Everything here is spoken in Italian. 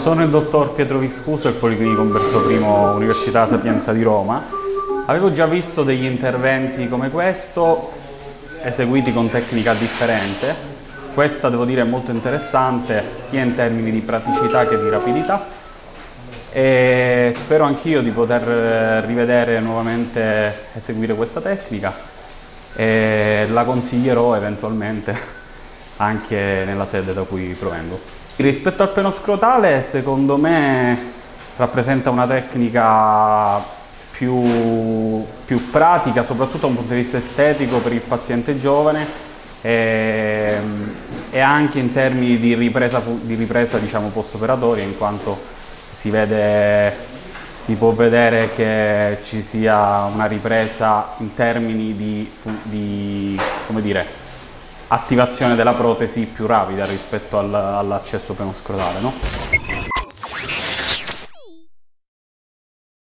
Sono il dottor Pietro Viscuso del Policlinico Umberto I Università Sapienza di Roma. Avevo già visto degli interventi come questo, eseguiti con tecnica differente. Questa devo dire è molto interessante sia in termini di praticità che di rapidità e spero anch'io di poter eh, rivedere nuovamente eseguire questa tecnica e la consiglierò eventualmente anche nella sede da cui provengo. Rispetto al penoscrotale, secondo me rappresenta una tecnica più, più, pratica, soprattutto da un punto di vista estetico per il paziente giovane e, e anche in termini di ripresa, di ripresa diciamo, post-operatoria, in quanto si, vede, si può vedere che ci sia una ripresa in termini di, di come dire, attivazione della protesi più rapida rispetto all'accesso penoscrotale. No?